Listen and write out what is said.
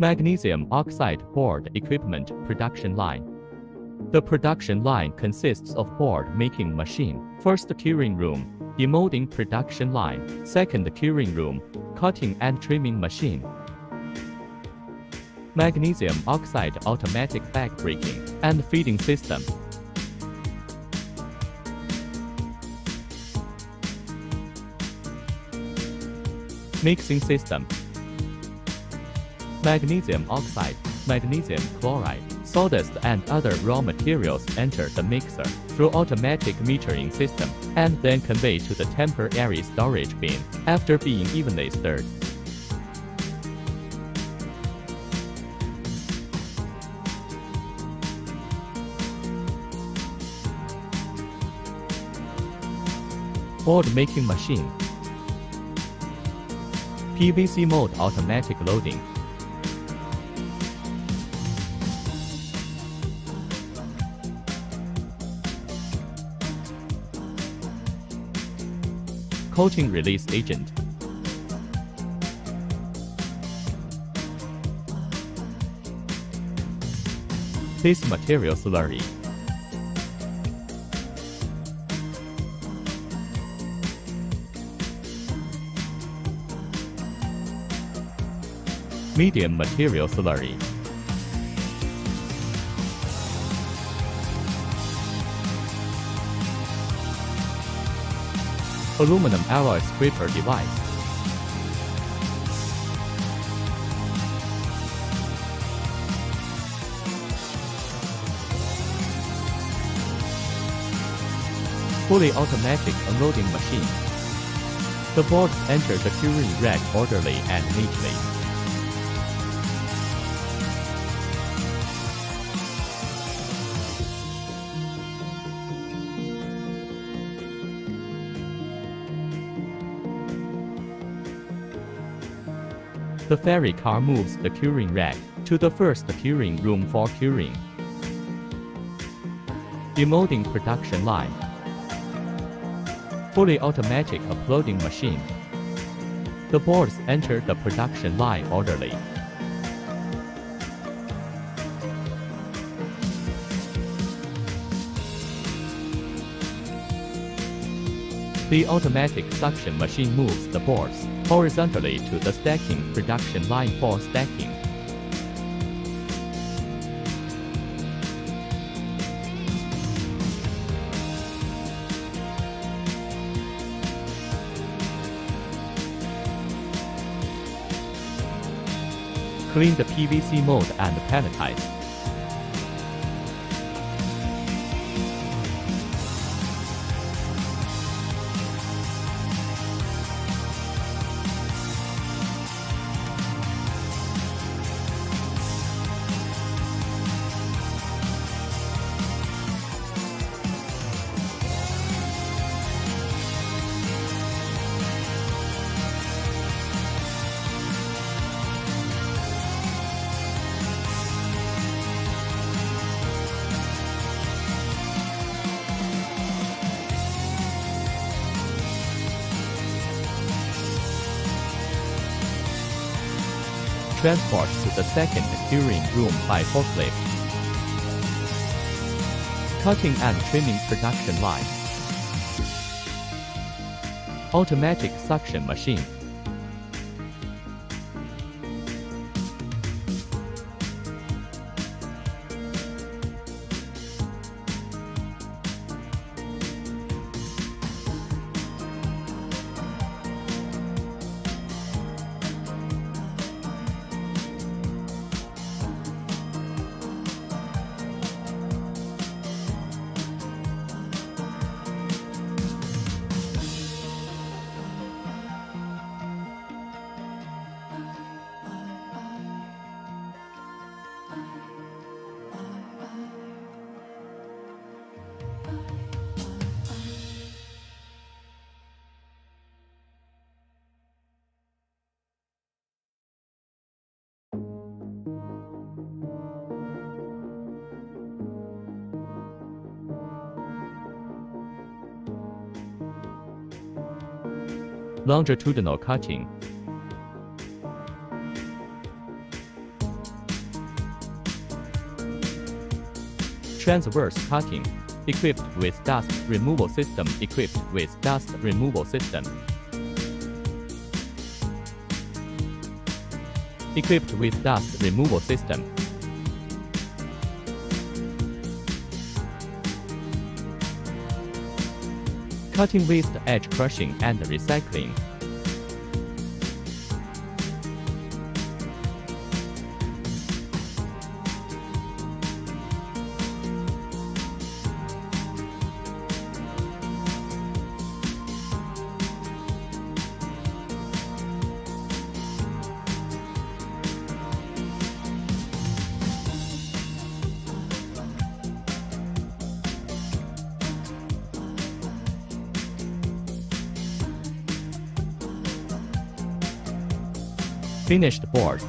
Magnesium oxide board equipment production line. The production line consists of board making machine, first curing room, demolding production line, second curing room, cutting and trimming machine. Magnesium oxide automatic bag breaking and feeding system. Mixing system. Magnesium oxide, magnesium chloride, sawdust and other raw materials enter the mixer through automatic metering system and then conveyed to the temporary storage bin after being evenly stirred. Board making machine. PVC mold automatic loading. Coating release agent. This material slurry. Medium material slurry. Aluminum alloy scraper device. Fully automatic unloading machine. The boards enter the curing rack orderly and neatly. The ferry car moves the curing rack to the first curing room for curing. Demolding production line. Fully automatic uploading machine. The boards enter the production line orderly. The automatic suction machine moves the boards horizontally to the stacking production line for stacking. Clean the PVC mold and pelletize. Transport to the second curing room by forklift. Cutting and trimming production line. Automatic suction machine. longitudinal cutting. Transverse cutting, equipped with dust removal system, equipped with dust removal system. Equipped with dust removal system. Cutting waste edge crushing and recycling. Finished board.